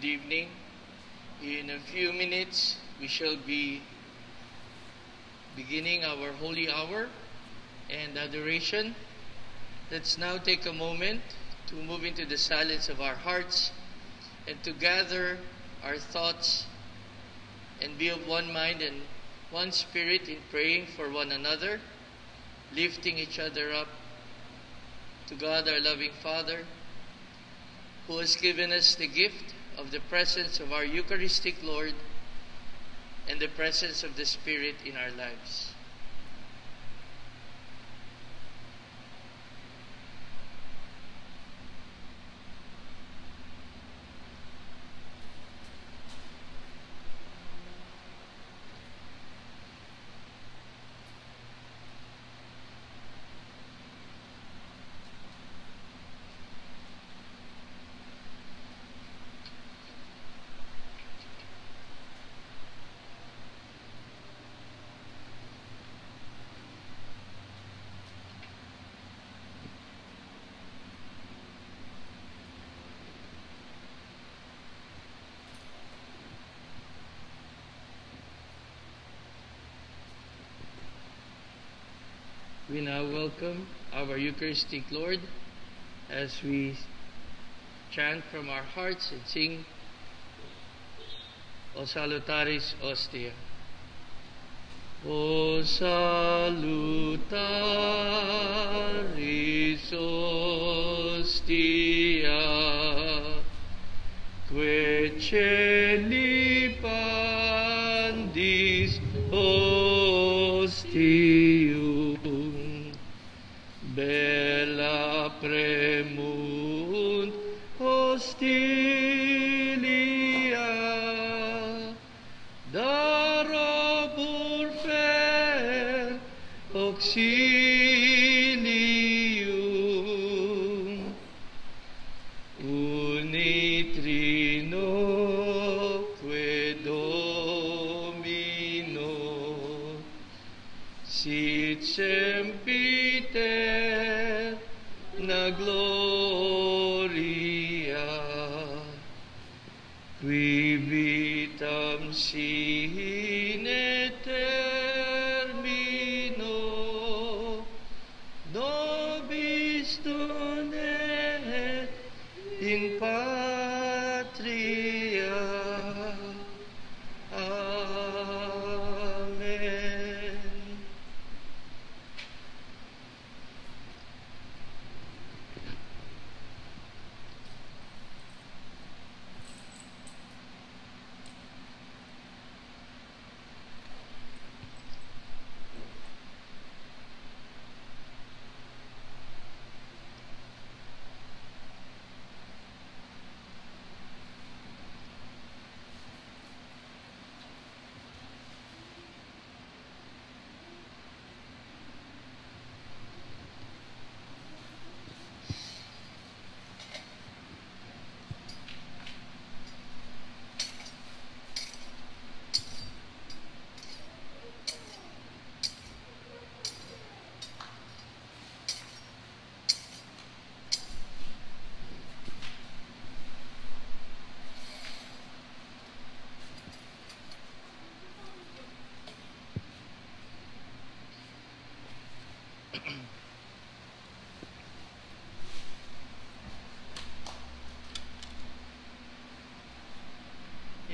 good evening. In a few minutes, we shall be beginning our holy hour and adoration. Let's now take a moment to move into the silence of our hearts and to gather our thoughts and be of one mind and one spirit in praying for one another, lifting each other up to God our loving Father, who has given us the gift of the presence of our Eucharistic Lord and the presence of the Spirit in our lives. We now welcome our Eucharistic Lord as we chant from our hearts and sing O Salutaris Hostia. O salutaris hostia, que celi premunt hostilia, darabur fer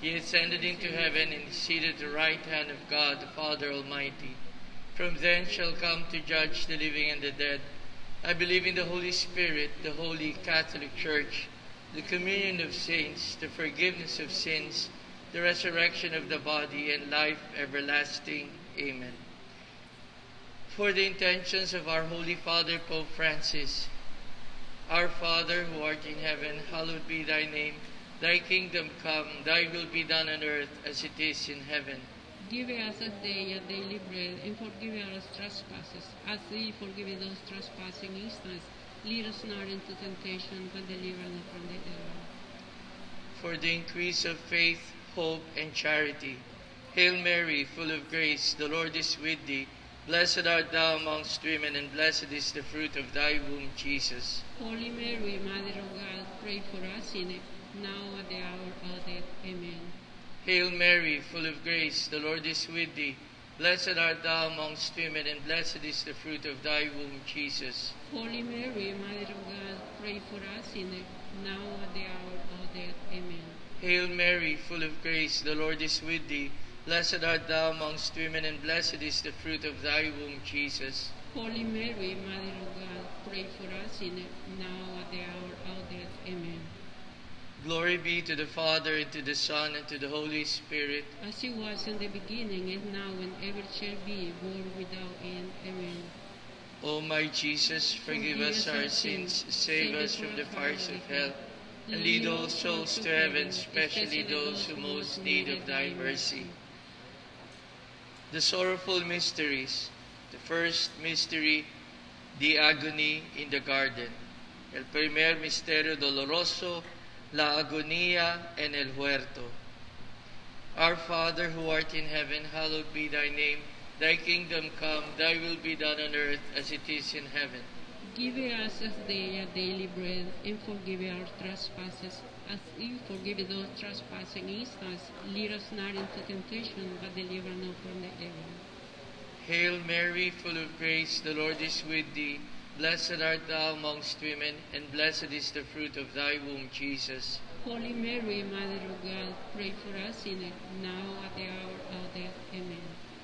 He ascended into heaven and is seated at the right hand of God, the Father Almighty. From thence shall come to judge the living and the dead. I believe in the Holy Spirit, the holy Catholic Church, the communion of saints, the forgiveness of sins, the resurrection of the body, and life everlasting. Amen. For the intentions of our Holy Father Pope Francis, our Father who art in heaven, hallowed be thy name. Thy kingdom come, thy will be done on earth as it is in heaven. Give us this day our daily bread, and forgive our trespasses, as we forgive those trespassing against us. Lead us not into temptation, but deliver us from the evil. For the increase of faith, hope, and charity. Hail Mary, full of grace, the Lord is with thee. Blessed art thou amongst women, and blessed is the fruit of thy womb, Jesus. Holy Mary, Mother of God, pray for us sinners, now at the hour of death. Amen. Hail Mary, full of grace, the Lord is with thee. Blessed art thou amongst women, and blessed is the fruit of thy womb, Jesus. Holy Mary, Mother of God, pray for us sinners, now at the hour of death. Amen. Hail Mary, full of grace, the Lord is with thee. Blessed art thou amongst women, and blessed is the fruit of thy womb, Jesus. Holy Mary, Mother of God, pray for us sinners, now at the hour of death. Amen. Glory be to the Father, and to the Son, and to the Holy Spirit. As it was in the beginning, and now, and ever shall be, world without end. Amen. O my Jesus, forgive us our sins, save us from the fires of hell, and lead all souls to heaven, especially those who most need of thy mercy. The sorrowful mysteries. The first mystery, the agony in the garden. El primer misterio doloroso, la agonía en el huerto. Our Father who art in heaven, hallowed be thy name. Thy kingdom come, thy will be done on earth as it is in heaven. Give us this day our daily bread, and forgive our trespasses, as we forgive those trespassing against us. Lead us not into temptation, but deliver us from the evil. Hail Mary, full of grace, the Lord is with thee. Blessed art thou amongst women, and blessed is the fruit of thy womb, Jesus. Holy Mary, Mother of God, pray for us sinners, now at the hour of our death. Amen.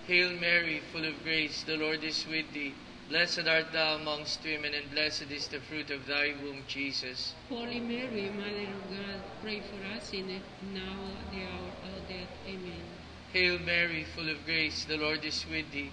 Hail Mary, full of grace, the Lord is with thee. Blessed art thou amongst women, and blessed is the fruit of thy womb, Jesus. Holy Mary, Mother of God, pray for us sinners, now at the hour of our death. Amen. Hail Mary, full of grace, the Lord is with thee.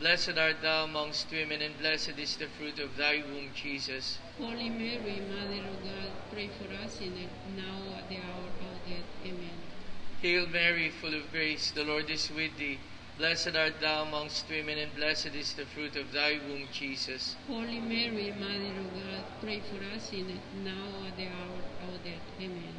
Blessed art thou amongst women, and blessed is the fruit of thy womb, Jesus. Holy Mary, Mother of God, pray for us sinners, now at the hour of our death. Amen. Hail Mary, full of grace, the Lord is with thee. Blessed art thou amongst women, and blessed is the fruit of thy womb, Jesus. Holy Mary, Mother of God, pray for us sinners, now at the hour of our death. Amen.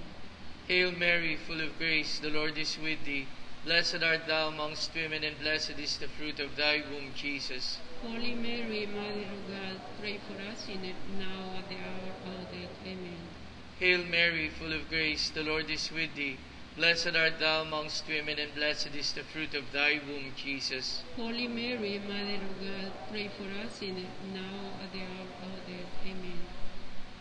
Hail Mary, full of grace, the Lord is with thee. Blessed art thou amongst women, and blessed is the fruit of thy womb, Jesus. Holy Mary, Mother of God, pray for us sinners, now at the hour of our death. Amen. Hail Mary, full of grace, the Lord is with thee. Blessed art thou amongst women, and blessed is the fruit of thy womb, Jesus. Holy Mary, Mother of God, pray for us sinners, now at the hour of our death. Amen.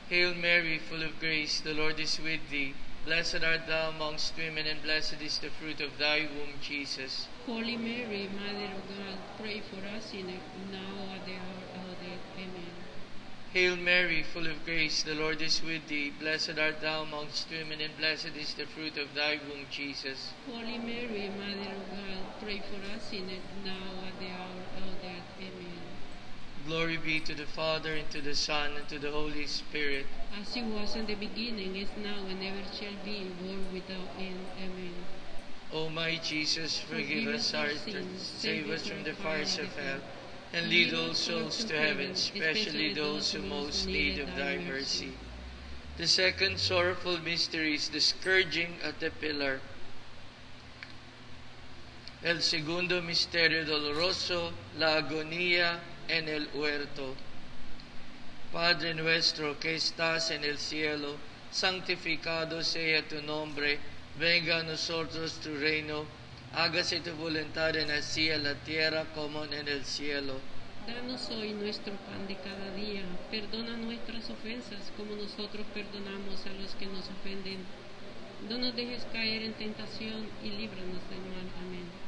Hail Mary, full of grace, the Lord is with thee. Blessed art thou amongst women, and blessed is the fruit of thy womb, Jesus. Holy Mary, Mother of God, pray for us sinners, now at the hour of our death. Amen. Hail Mary, full of grace, the Lord is with thee. Blessed art thou amongst women, and blessed is the fruit of thy womb, Jesus. Holy Mary, Mother of God, pray for us sinners, now at the hour of our death. Amen. Glory be to the Father, and to the Son, and to the Holy Spirit. As it was in the beginning, is now, and ever shall be, world without end. Amen. O my Jesus, forgive us our sins, save us from the fires of hell, and lead all souls to heaven, especially those who most need of thy mercy. The second sorrowful mystery is the scourging at the pillar. El segundo misterio doloroso, la agonía en el huerto. Padre nuestro que estás en el cielo, santificado sea tu nombre, venga a nosotros tu reino, hágase tu voluntad en la tierra como en el cielo. Danos hoy nuestro pan de cada día. Perdona nuestras ofensas como nosotros perdonamos a los que nos ofenden. No nos dejes caer en tentación y líbranos del mal. Amén.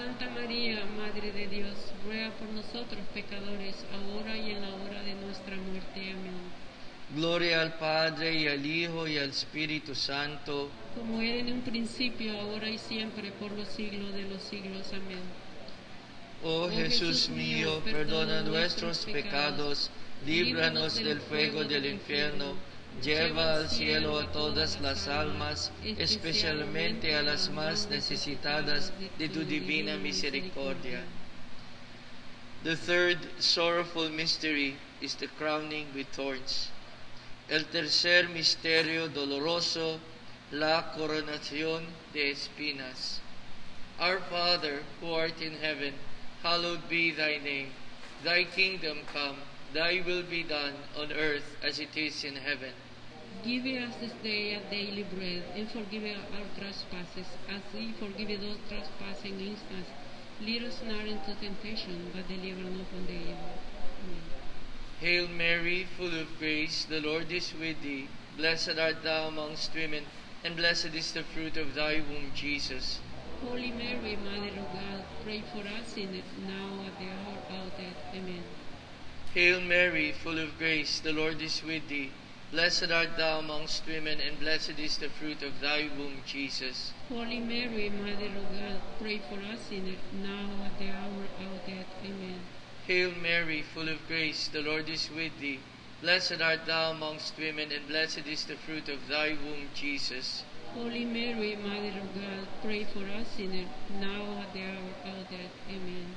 Santa María, Madre de Dios, ruega por nosotros pecadores, ahora y en la hora de nuestra muerte. Amén. Gloria al Padre y al Hijo y al Espíritu Santo, Como era en un principio, ahora y siempre, por los siglos de los siglos. Amén. Oh Jesús mío, perdona nuestros pecados, líbranos del fuego del infierno, lleva al cielo a todas las almas, especialmente a las más necesitadas de tu divina misericordia. The third sorrowful mystery is the crowning with thorns. El tercer misterio doloroso, la coronación de espinas. Our Father, who art in heaven, hallowed be thy name. Thy kingdom come, thy will be done on earth as it is in heaven. Give us this day our daily bread, and forgive our trespasses, as we forgive those trespassing against us. Lead us not into temptation, but deliver us from the evil. Amen. Hail Mary, full of grace, the Lord is with thee. Blessed art thou amongst women, and blessed is the fruit of thy womb, Jesus. Holy Mary, Mother of God, pray for us sinners, now at the hour of our death. Amen. Hail Mary, full of grace, the Lord is with thee. Blessed art thou amongst women, and blessed is the fruit of thy womb, Jesus. Holy Mary, Mother of God, pray for us sinners, now at the hour of our death. Amen. Hail Mary, full of grace, the Lord is with thee. Blessed art thou amongst women, and blessed is the fruit of thy womb, Jesus. Holy Mary, Mother of God, pray for us sinners, now at the hour of our death. Amen.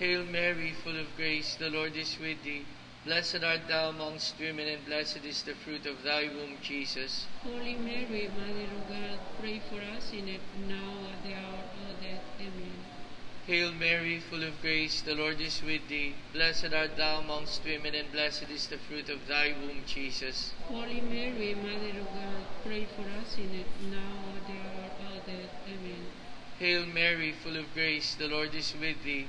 Hail Mary, full of grace, the Lord is with thee. Blessed art thou amongst women, and blessed is the fruit of thy womb, Jesus. Holy Mary, Mother of God, pray for us sinners, now and at the hour of our death. Amen. Hail Mary, full of grace, the Lord is with thee. Blessed art thou amongst women, and blessed is the fruit of thy womb, Jesus. Holy Mary, Mother of God, pray for us sinners, now and at the hour of our death. Amen. Hail Mary, full of grace, the Lord is with thee.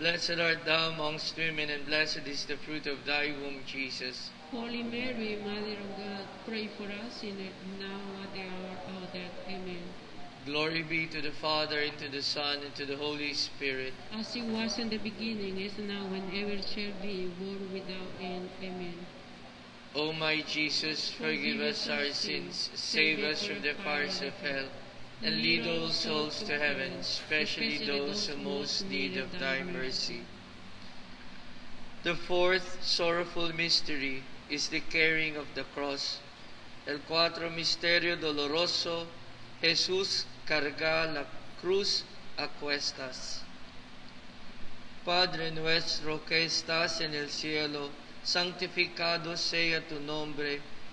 Blessed art thou amongst women, and blessed is the fruit of thy womb, Jesus. Holy Mary, Mother of God, pray for us sinners, now and at the hour of death. Amen. Glory be to the Father, and to the Son, and to the Holy Spirit. As it was in the beginning, is now, and ever shall be, world without end. Amen. O my Jesus, forgive us our sins, save us from the fires of hell, and lead all souls to heaven, especially those who most need of thy mercy. The fourth sorrowful mystery is the carrying of the cross. El cuatro misterio doloroso, Jesús carga la cruz a cuestas. Padre nuestro que estás en el cielo, santificado sea tu nombre,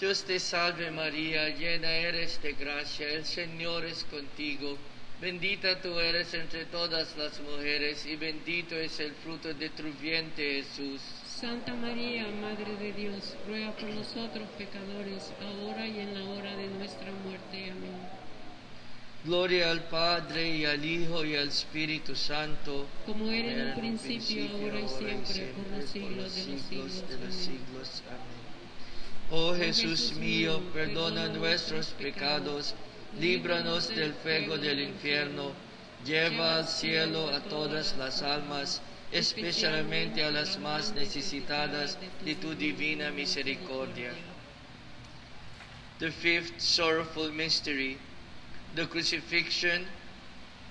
Dios te salve María, llena eres de gracia, el Señor es contigo. Bendita tú eres entre todas las mujeres y bendito es el fruto de tu vientre, Jesús. Santa María, Madre de Dios, ruega por nosotros pecadores, ahora y en la hora de nuestra muerte. Amén. Gloria al Padre y al Hijo y al Espíritu Santo. Como era en un principio, ahora y siempre, por los siglos de los siglos. de los Amén. Oh Jesús mío, perdona nuestros pecados, líbranos del fuego del infierno, lleva al cielo a todas las almas, especialmente a las más necesitadas de tu divina misericordia. The fifth sorrowful mystery, the crucifixion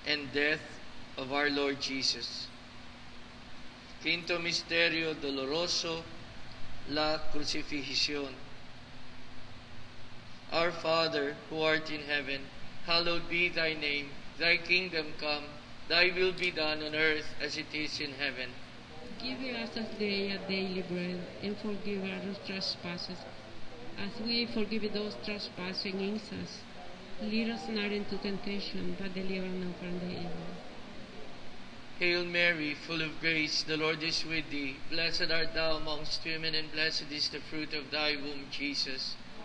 and death of our Lord Jesus. Quinto misterio doloroso, la crucifixión. Our Father, who art in heaven, hallowed be thy name. Thy kingdom come, thy will be done on earth as it is in heaven. Give us this day our daily bread, and forgive our trespasses, as we forgive those trespassing against us. Lead us not into temptation, but deliver us from the evil. Hail Mary, full of grace, the Lord is with thee. Blessed art thou amongst women, and blessed is the fruit of thy womb, Jesus.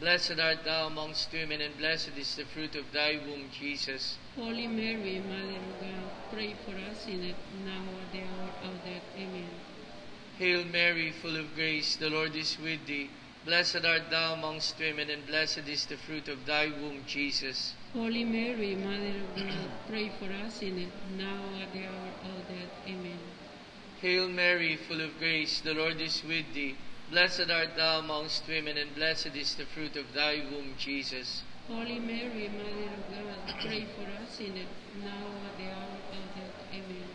Blessed art thou amongst women, and blessed is the fruit of thy womb, Jesus. Holy Mary, Mother of God, pray for us sinners, now at the hour of death. Amen. Hail Mary, full of grace, the Lord is with thee. Blessed art thou amongst women, and blessed is the fruit of thy womb, Jesus. Holy Mary, Mother of God, pray for us sinners, now at the hour of death. Amen. Hail Mary, full of grace, the Lord is with thee. Blessed art thou amongst women, and blessed is the fruit of thy womb, Jesus. Holy Mary, Mother of God, pray for us sinners, now at the hour of death. Amen.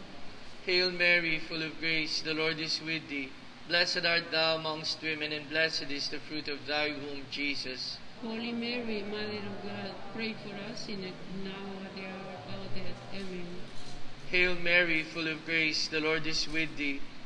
Hail Mary, full of grace, the Lord is with thee. Blessed art thou amongst women, and blessed is the fruit of thy womb, Jesus. Holy Mary, Mother of God, pray for us sinners, now at the hour of death. Amen. Hail Mary, full of grace, the Lord is with thee.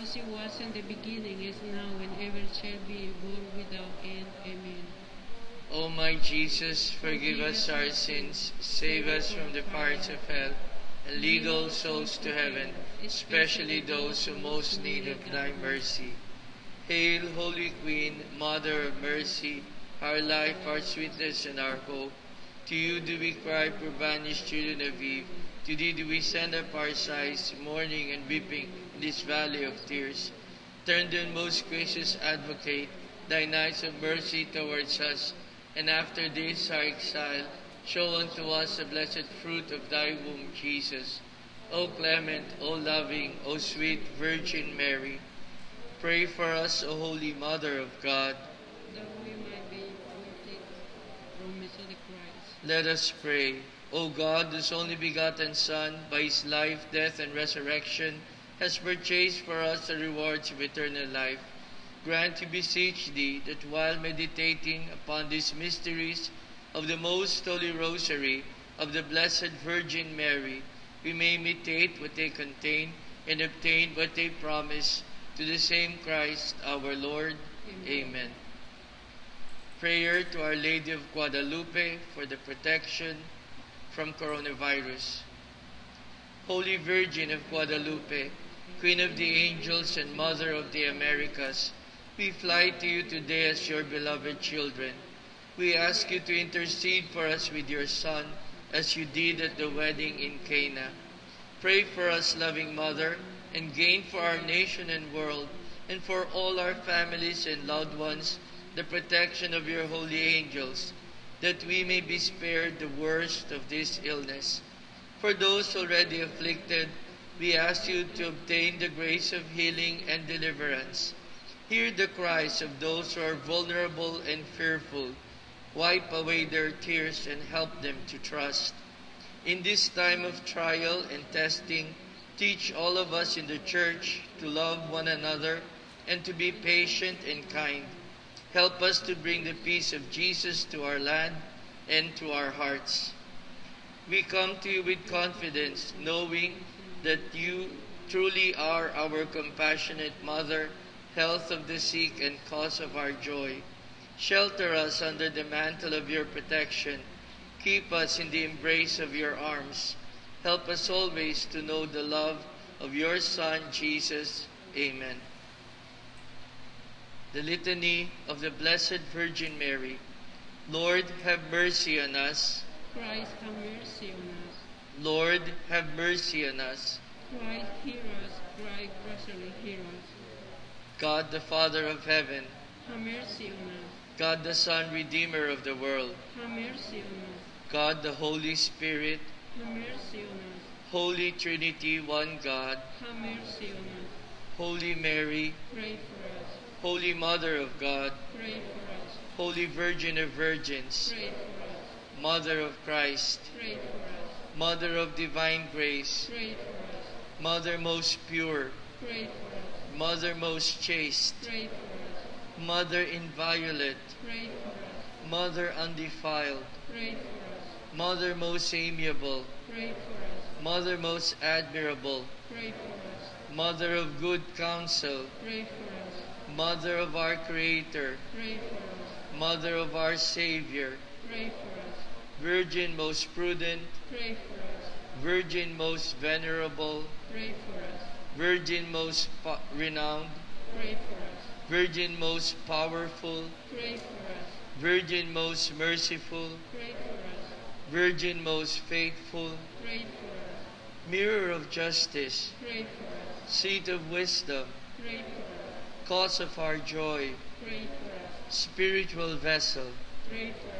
As it was in the beginning, is now, and ever shall be, world without end. Amen. O my Jesus, forgive us our sins, save us from the fires of hell, and lead all souls to heaven, especially those who most need of thy mercy. Hail, Holy Queen, Mother of Mercy, our life, our sweetness, and our hope. To you do we cry, poor banished children of Eve. To thee do we send up our sighs, mourning and weeping in this valley of tears. Turn then, most gracious Advocate, thine eyes of mercy towards us, and after this our exile, show unto us the blessed fruit of thy womb, Jesus. O clement, O loving, O sweet Virgin Mary, pray for us, O Holy Mother of God. That we might be worthy of the promise of the Christ. Let us pray. O God, whose only begotten Son, by his life, death, and resurrection, has purchased for us the rewards of eternal life, grant, we beseech thee, that while meditating upon these mysteries of the most holy rosary of the Blessed Virgin Mary, we may imitate what they contain and obtain what they promise to the same Christ our Lord. Amen. Amen. Prayer to Our Lady of Guadalupe for the protection from coronavirus. Holy Virgin of Guadalupe, Queen of the angels and Mother of the Americas, we fly to you today as your beloved children. We ask you to intercede for us with your Son, as you did at the wedding in Cana. Pray for us, loving Mother, and gain for our nation and world, and for all our families and loved ones, the protection of your holy angels, that we may be spared the worst of this illness. For those already afflicted, we ask you to obtain the grace of healing and deliverance. Hear the cries of those who are vulnerable and fearful. Wipe away their tears and help them to trust. In this time of trial and testing, teach all of us in the church to love one another and to be patient and kind. Help us to bring the peace of Jesus to our land and to our hearts. We come to you with confidence, knowing that you truly are our compassionate Mother, health of the sick and cause of our joy. Shelter us under the mantle of your protection. Keep us in the embrace of your arms. Help us always to know the love of your Son, Jesus. Amen. The Litany of the Blessed Virgin Mary. Lord, have mercy on us. Christ, have mercy on us. Lord, have mercy on us. Christ, hear us. Christ, graciously hear us. God the Father of heaven, Have mercy on us. God the Son, Redeemer of the world, Have mercy on us. God the Holy Spirit, Have mercy on us. Holy Trinity, one God, Have mercy on us. Holy Mary, Pray for us. Holy Mother of God, Pray for us. Holy Virgin of Virgins, Pray for us. Mother of Christ, Pray for us. Mother of divine grace, Pray for us. Mother most pure, Pray for us. Mother most chaste, Pray for us. Mother inviolate, Pray for us. Mother undefiled, Pray for us. Mother most amiable, Pray for us. Mother most admirable, Pray for us. Mother of good counsel, Pray for us. Mother of our Creator, Pray for us. Mother of our Savior, Pray for us. Virgin most prudent, Pray for us. Virgin most venerable, Pray for us. Virgin most po- renowned, Pray for us. Virgin most powerful, Pray for us. Virgin most merciful, Pray for us. Virgin most faithful, Pray for us. Mirror of justice, Pray for us. Seat of wisdom, Pray for us. Cause of our joy, Pray for us. Spiritual vessel, Pray for us.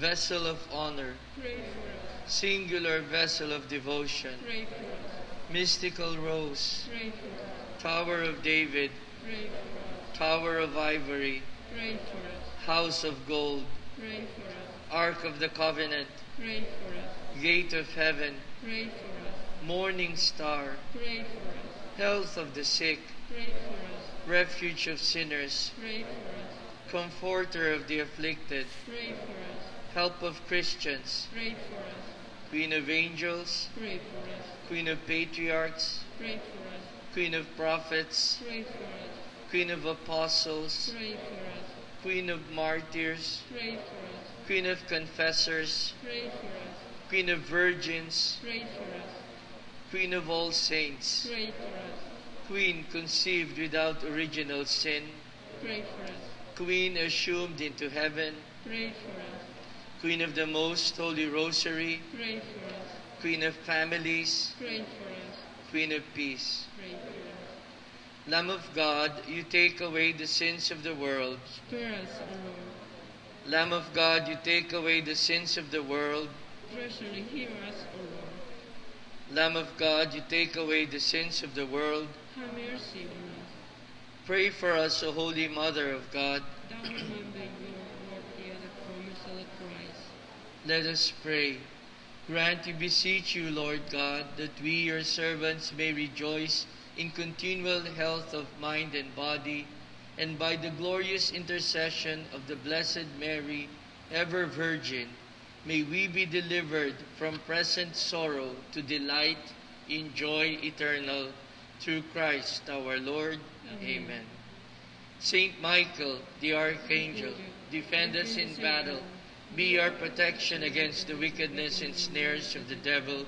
Vessel of honor, Pray for us. Singular vessel of devotion, Pray for us. Mystical rose, Pray for us. Tower of David, Pray for us. Tower of ivory, Pray for us. House of gold, Pray for us. Ark of the covenant, Pray for us. Gate of heaven, Pray for us. Morning star, Pray for us. Health of the sick, Pray for us. Refuge of sinners, Pray for us. Comforter of the afflicted, Pray for us. Help of Christians, Pray for us. Queen of angels, Pray for us. Queen of patriarchs, Pray for us. Queen of prophets, Pray for us. Queen of apostles, Pray for us. Queen of martyrs, Pray for us. Queen of confessors, Pray for us. Queen of virgins, Pray for us. Queen of all saints, Pray for us. Queen conceived without original sin, Pray for us. Queen assumed into heaven, Pray for us. Queen of the Most Holy Rosary, Pray for us. Queen of families, Pray for us. Queen of peace. Pray for us. Lamb of God, you take away the sins of the world. Spare us, O Lord. Lamb of God, you take away the sins of the world. Graciously hear us, O Lord. Lamb of God, you take away the sins of the world. Have mercy on us. Pray for us, O Holy Mother of God. Thou remember your worthy of the promise of the Christ. Let us pray. Grant, we beseech you, Lord God, that we, your servants, may rejoice in continual health of mind and body, and by the glorious intercession of the Blessed Mary, ever Virgin, may we be delivered from present sorrow to delight in joy eternal through Christ our Lord. Amen. Amen. Saint Michael, the Archangel, defend us in battle. Be our protection against the wickedness and snares of the devil.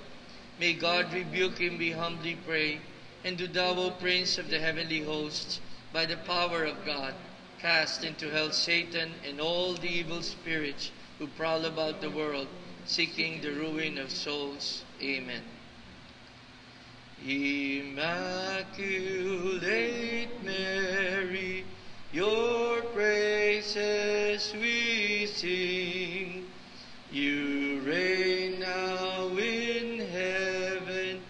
May God rebuke him, we humbly pray. And do thou, O Prince of the heavenly hosts, by the power of God, cast into hell Satan and all the evil spirits who prowl about the world, seeking the ruin of souls. Amen. Immaculate Mary, your praises we sing. You reign now in heaven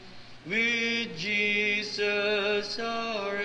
with Jesus our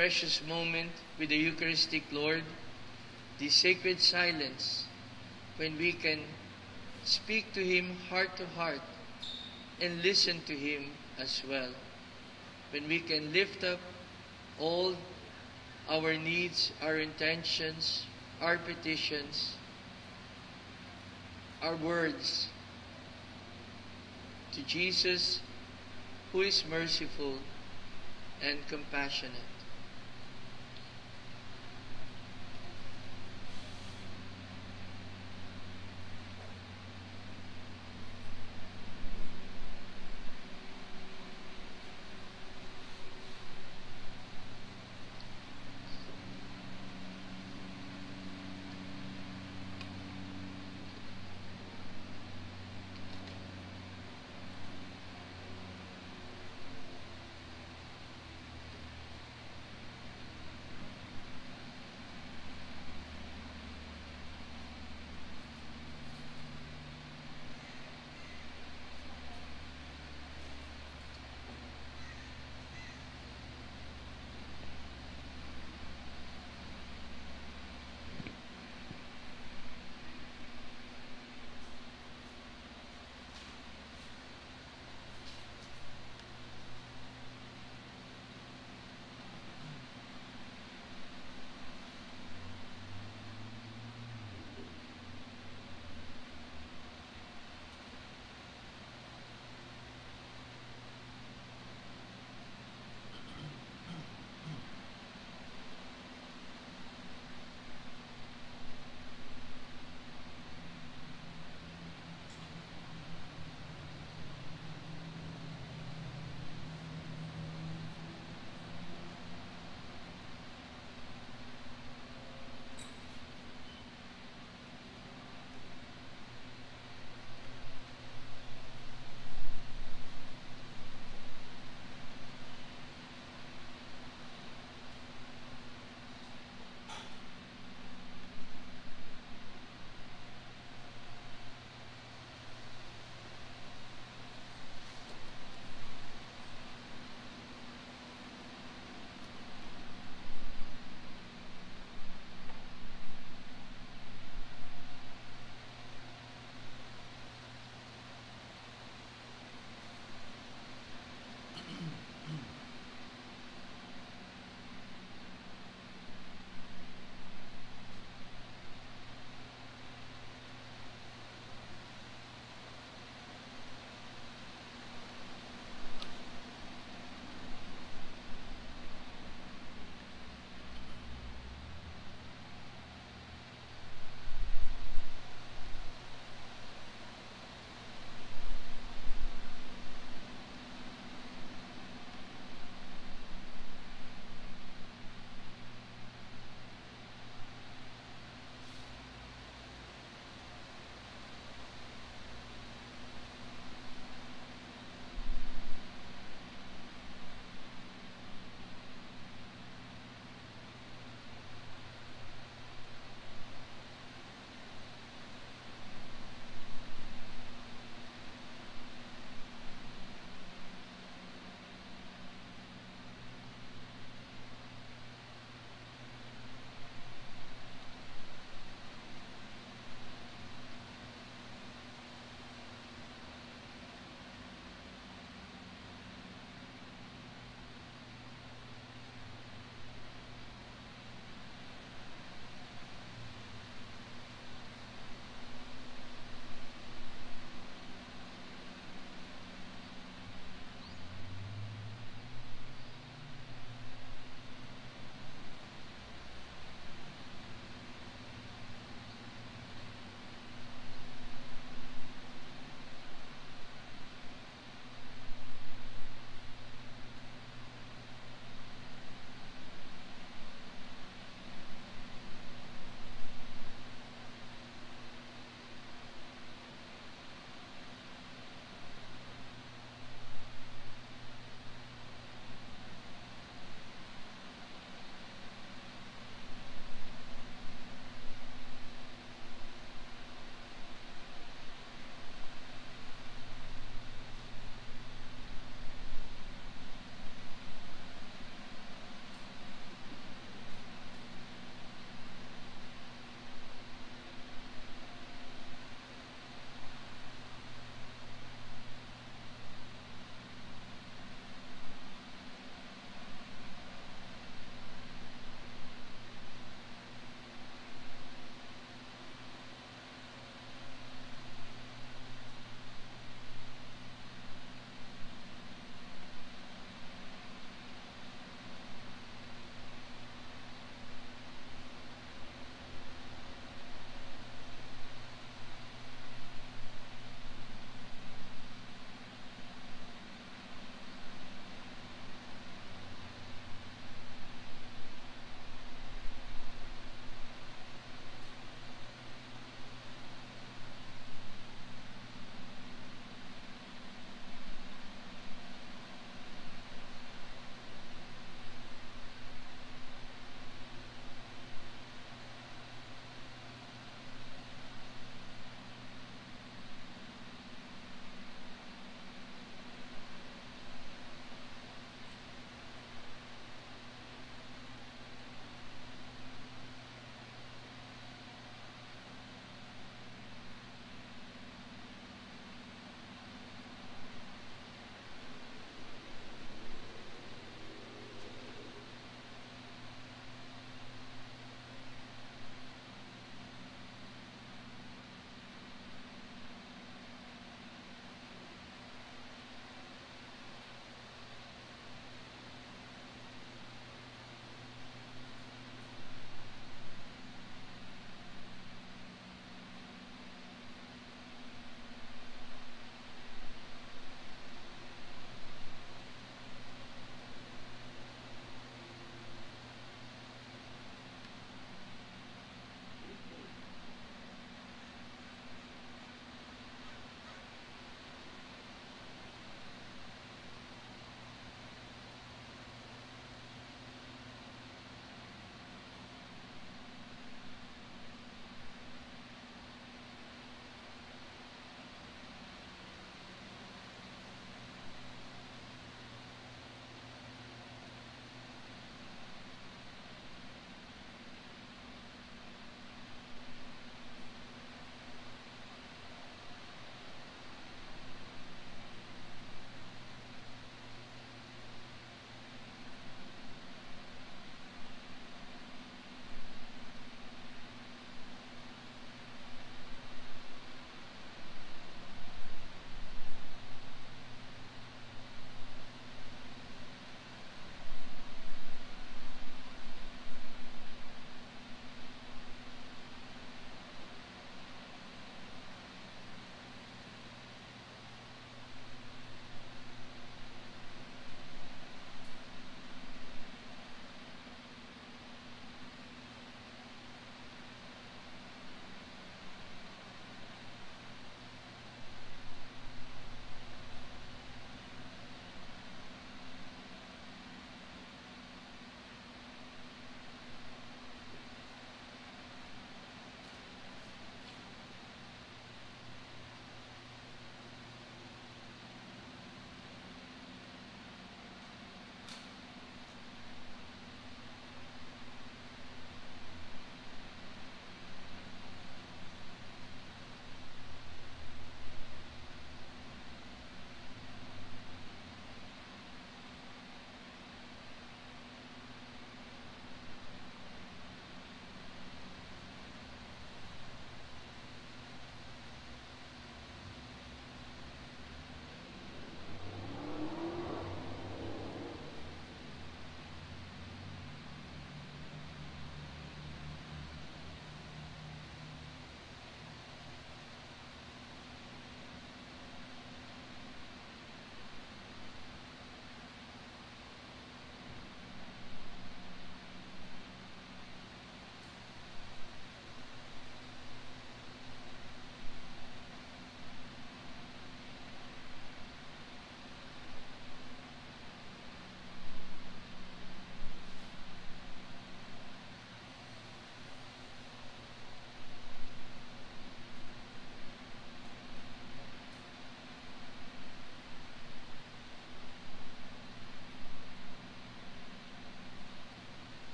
precious moment with the Eucharistic Lord, the sacred silence, when we can speak to Him heart to heart and listen to Him as well. When we can lift up all our needs, our intentions, our petitions, our words to Jesus who is merciful and compassionate.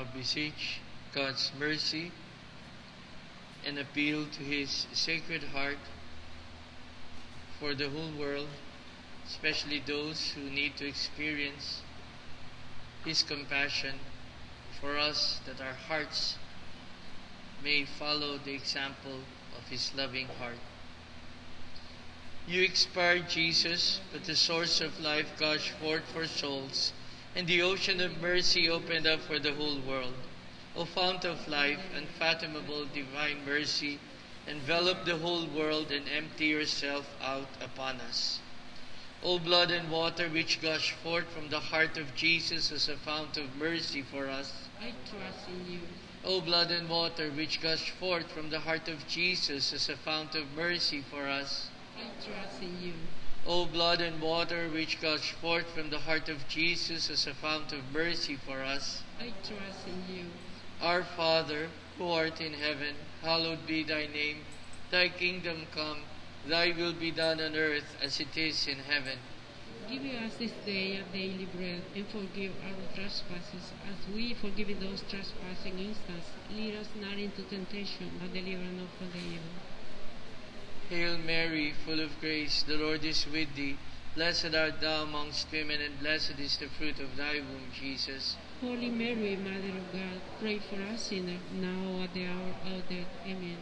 Now beseech God's mercy and appeal to His Sacred Heart for the whole world, especially those who need to experience His compassion for us, that our hearts may follow the example of His loving heart. You expired Jesus, but the source of life gushed forth for souls, and the ocean of mercy opened up for the whole world. O fount of life, unfathomable divine mercy, envelop the whole world and empty yourself out upon us. O blood and water which gush forth from the heart of Jesus as a fount of mercy for us, I trust in you. O blood and water which gush forth from the heart of Jesus as a fount of mercy for us, I trust in you. O blood and water which gush forth from the heart of Jesus as a fount of mercy for us, I trust in you. Our Father, who art in heaven, hallowed be thy name. Thy kingdom come, thy will be done on earth as it is in heaven. Give us this day our daily bread, and forgive our trespasses, as we forgive those trespassing against us. Lead us not into temptation, but deliver us from the evil. Hail Mary, full of grace, the Lord is with thee. Blessed art thou amongst women, and blessed is the fruit of thy womb, Jesus. Holy Mary, Mother of God, pray for us sinners, now at the hour of death. Amen.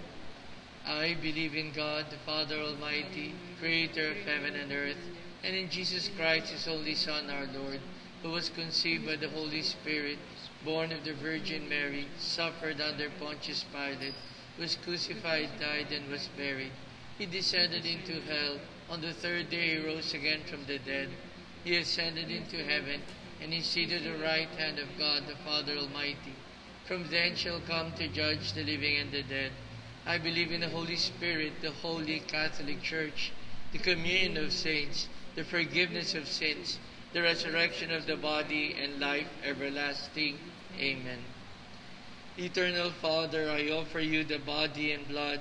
I believe in God, the Father Almighty, creator of heaven and earth, and in Jesus Christ, his only Son, our Lord, who was conceived by the Holy Spirit, born of the Virgin Mary, suffered under Pontius Pilate, was crucified, died, and was buried. He descended into hell. On the third day he rose again from the dead. He ascended into heaven, and is seated at the right hand of God, the Father Almighty. From thence shall come to judge the living and the dead. I believe in the Holy Spirit, the holy Catholic Church, the communion of saints, the forgiveness of sins, the resurrection of the body, and life everlasting. Amen. Eternal Father, I offer you the body and blood,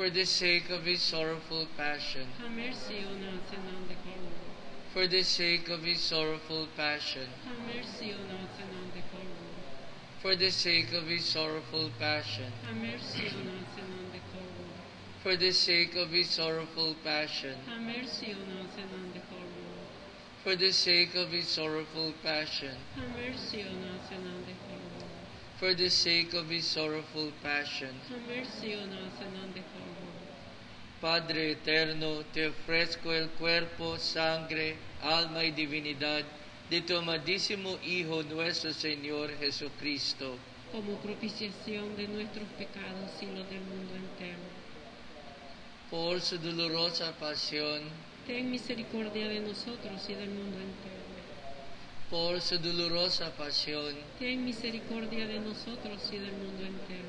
For the sake of his sorrowful passion, Have mercy on us and on the whole for the sake of his sorrowful passion, Have mercy on us and on the whole for the sake of his sorrowful passion, Have mercy on us and on the whole for the sake of his sorrowful passion, Have mercy on us and on the whole for the sake of his sorrowful passion, Have mercy on us and on the for the sake of his sorrowful passion. Have mercy on us and on the. Padre eterno, te ofrezco el cuerpo, sangre, alma y divinidad de tu amadísimo Hijo nuestro Señor Jesucristo, como propiciación de nuestros pecados y los del mundo entero. por su dolorosa pasión, Ten misericordia de nosotros y del mundo entero. por su dolorosa pasión, Ten misericordia de nosotros y del mundo entero.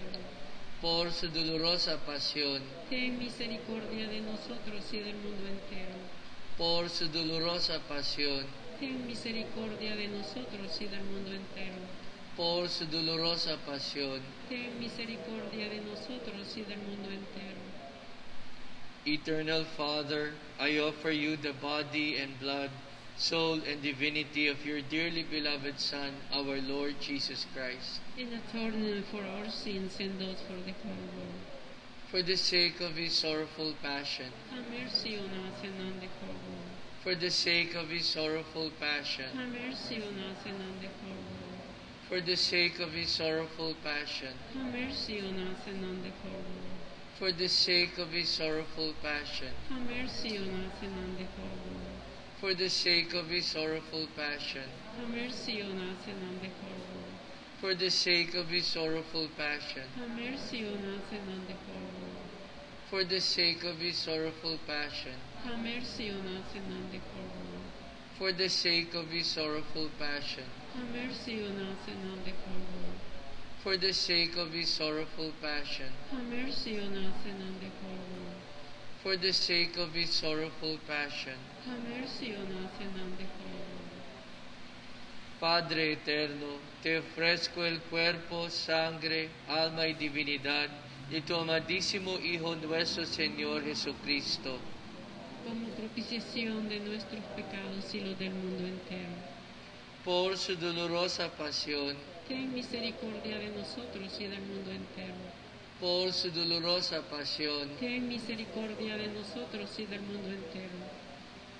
Por su dolorosa pasión, Ten misericordia de nosotros y del mundo entero. por su dolorosa pasión, Ten misericordia de nosotros y del mundo entero. por su dolorosa pasión. Ten misericordia de nosotros y del mundo entero. Eternal Father, I offer you the body and blood, soul and divinity of your dearly beloved Son, our Lord Jesus Christ, In atonement for our sins and those for the whole world. for the sake of his sorrowful passion, Have mercy on us and on the whole world. for the sake of his sorrowful passion, Have mercy on us and on the whole world. for the sake of his sorrowful passion, Have mercy on us and on the whole world. for the sake of his sorrowful passion, Have mercy on us and on the whole world. for the sake of his sorrowful passion, Have mercy on us and on the whole. For the sake of his sorrowful passion, Have mercy on us and on the whole for the sake of his sorrowful passion, Have mercy on us and on the whole for the sake of his sorrowful passion, Have mercy on us and on the whole for the sake of his sorrowful passion, Have mercy on us and on the whole for the sake of his sorrowful passion. Have mercy on us and on the world. Padre eterno, te ofrezco el cuerpo, sangre, alma y divinidad de tu amadísimo Hijo nuestro Señor Jesucristo, Como propiciación de nuestros pecados y los del mundo entero. por su dolorosa pasión, Ten misericordia de nosotros y del mundo entero. por su dolorosa pasión, Ten misericordia de nosotros y del mundo entero.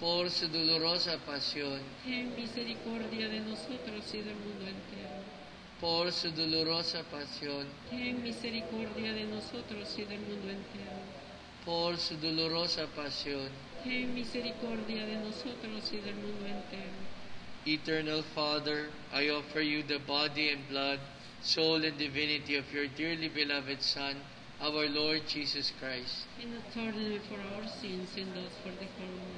Por su dolorosa pasión, Ten misericordia de nosotros y del mundo entero. por su dolorosa pasión, Ten misericordia de nosotros y del mundo entero. por su dolorosa pasión. Ten misericordia de nosotros y del mundo entero. Eternal Father, I offer you the body and blood, soul and divinity of your dearly beloved Son, our Lord Jesus Christ, In atonement for our sins and those for the whole world.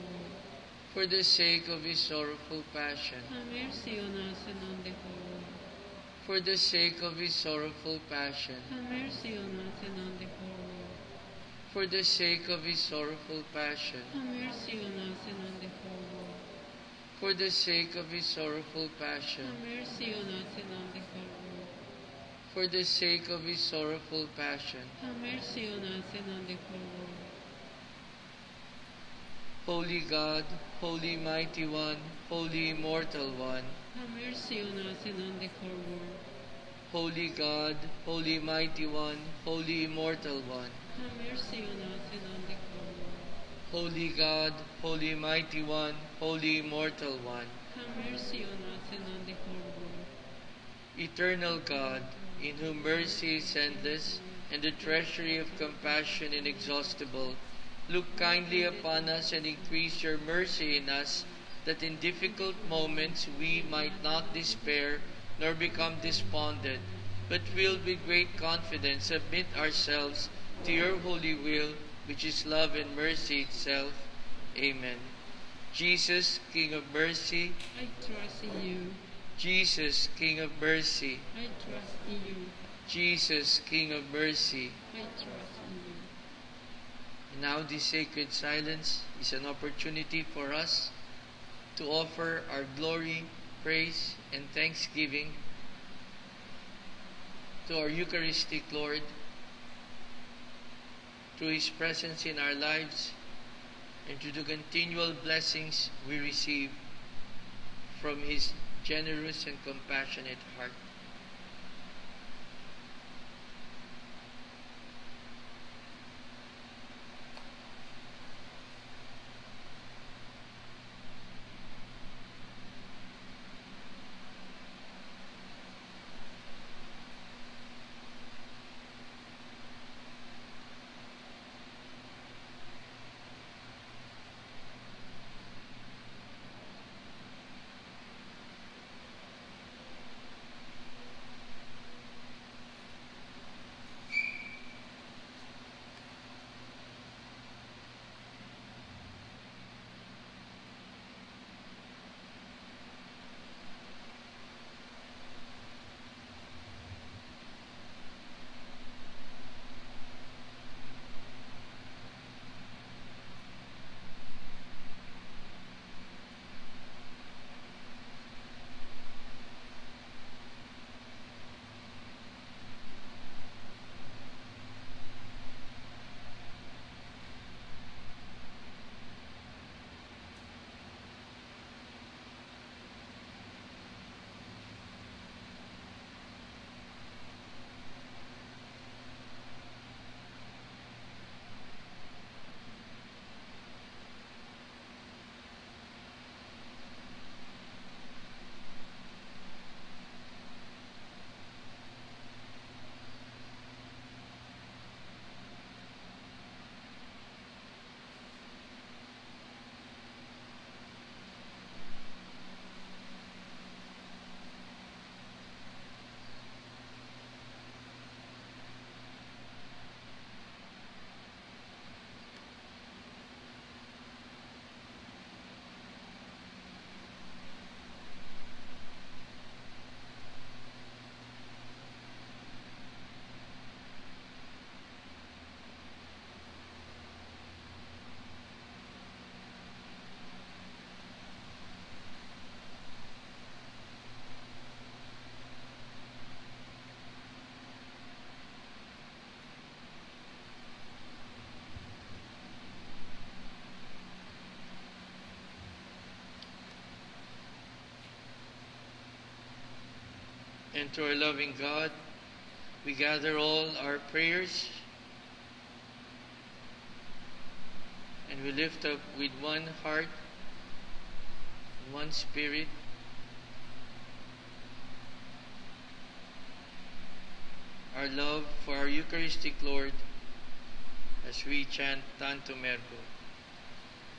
For the sake of his sorrowful passion, Have mercy on us and on the whole world. for the sake of his sorrowful passion, Have mercy on us and on the whole world. for the sake of his sorrowful passion, Have mercy on us and on the whole world. for the sake of his sorrowful passion, Have mercy on us and on the whole world. for the sake of his sorrowful passion. Have mercy on us and on the whole world. Holy God, Holy Mighty One, Holy Immortal One, Have mercy on us and on the whole world. Holy God, Holy Mighty One, Holy Immortal One, Have mercy on us and on the whole world. Holy God, Holy Mighty One, Holy Immortal One, Have mercy on us and on the whole world. Eternal God, in whom mercy is endless and the treasury of compassion inexhaustible, look kindly upon us and increase your mercy in us, that in difficult moments we might not despair nor become despondent, but will with great confidence submit ourselves to your holy will, which is love and mercy itself. Amen. Jesus, King of mercy, I trust in you. Jesus, King of mercy, I trust in you. Jesus, King of mercy. I trust in you. And now this sacred silence is an opportunity for us to offer our glory, praise, and thanksgiving to our Eucharistic Lord through His presence in our lives and to the continual blessings we receive from His generous and compassionate heart. And to our loving God, we gather all our prayers and we lift up with one heart, one spirit, our love for our Eucharistic Lord as we chant Tantum Ergo.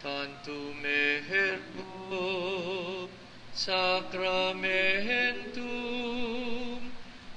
Tantum Ergo Sacramentum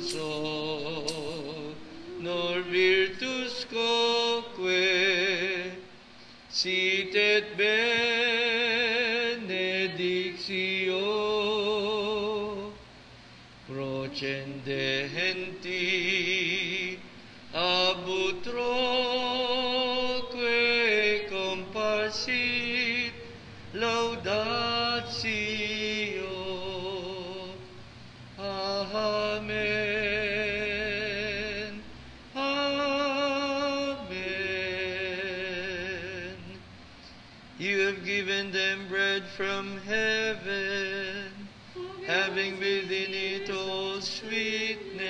salus honor virtus quoque sit et benedictio You have given them bread from heaven, having within it all sweetness.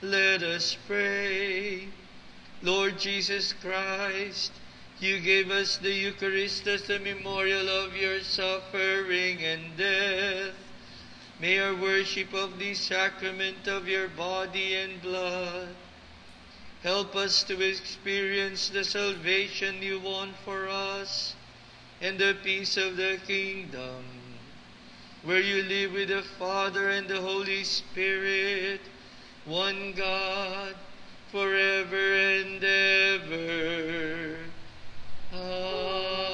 Let us pray. Lord Jesus Christ, you gave us the Eucharist as a memorial of your suffering and death. May our worship of the sacrament of your body and blood help us to experience the salvation you want for us and the peace of the kingdom, where you live with the Father and the Holy Spirit, one God, forever and ever. Amen.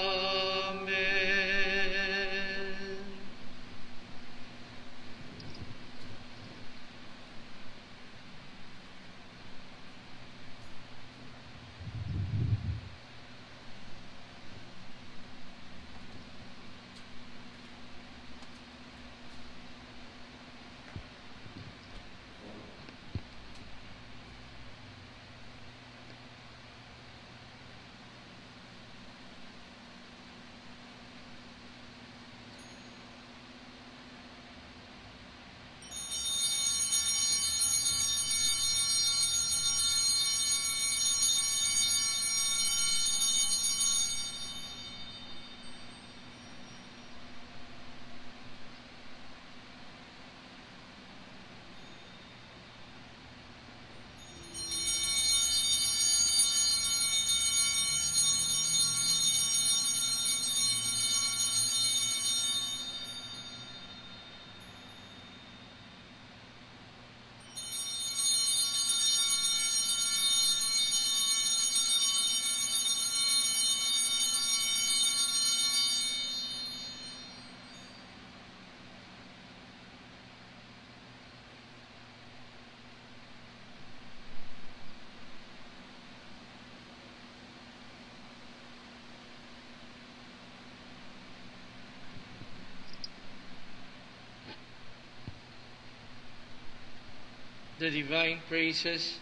The divine praises.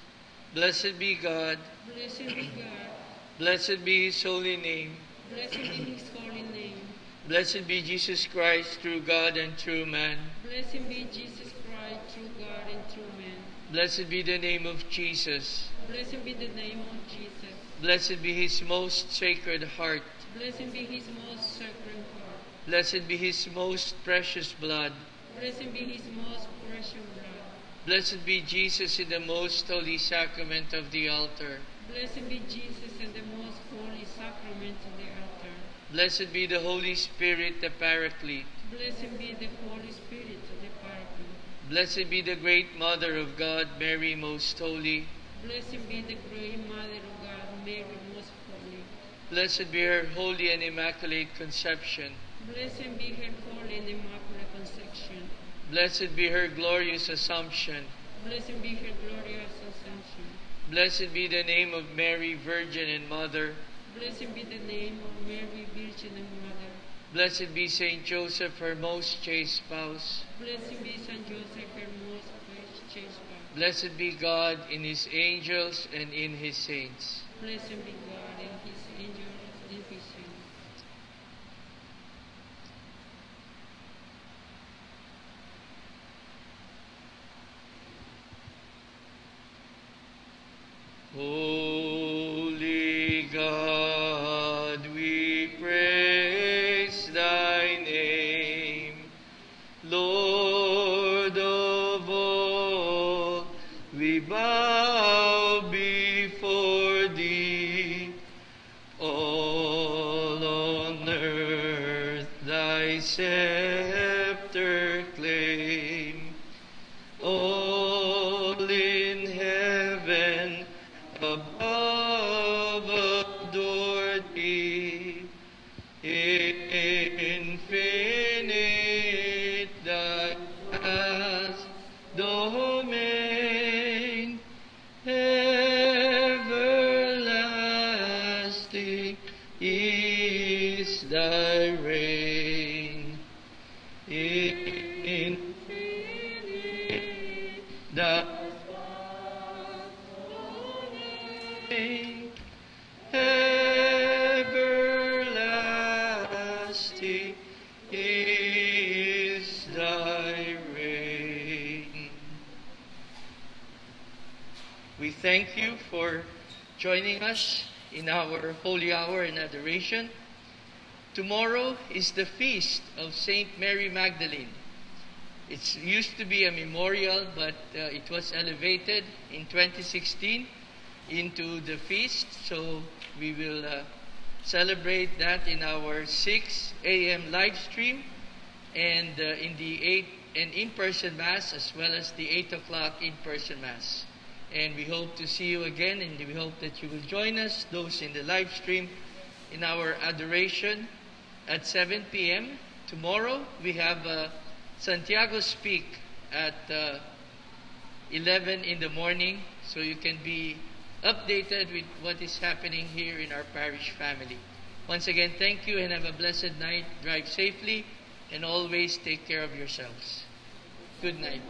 Blessed be God. Blessed be God. Blessed be his holy name. Blessed be his holy name. Blessed be Jesus Christ, true God and true man. Blessed be Jesus Christ, true God and true man. Blessed be the name of Jesus. Blessed be the name of Jesus. Blessed be his most sacred heart. Blessed be his most sacred heart. Blessed be his most precious blood. Blessed be his most. Blessed be Jesus in the most holy sacrament of the altar. Blessed be Jesus in the most holy sacrament of the altar. Blessed be the Holy Spirit, the Paraclete. Blessed be the Holy Spirit, the Paraclete. Blessed be the great Mother of God, Mary most holy. Blessed be the great Mother of God, Mary most holy. Blessed be her holy and immaculate conception. Blessed be her holy and immaculate conception. Blessed be her glorious assumption. Blessed be her glorious assumption. Blessed be the name of Mary, Virgin and Mother. Blessed be the name of Mary, Virgin and Mother. Blessed be Saint Joseph, her most chaste spouse. Blessed be Saint Joseph, her most chaste spouse. Blessed be God in his angels and in his saints. Blessed be God and his angels and his saints. Holy God, we praise thy name. Lord of all, we bow joining us in our holy hour and adoration. Tomorrow is the feast of Saint Mary Magdalene. It used to be a memorial, but uh, it was elevated in 2016 into the feast. So we will uh, celebrate that in our 6 a.m. live stream and uh, in the 8 and in-person mass as well as the 8 o'clock in-person mass. And we hope to see you again and we hope that you will join us, those in the live stream, in our adoration at 7 p.m. Tomorrow we have uh, Santiago speak at uh, 11 in the morning so you can be updated with what is happening here in our parish family. Once again, thank you and have a blessed night. Drive safely and always take care of yourselves. Good night.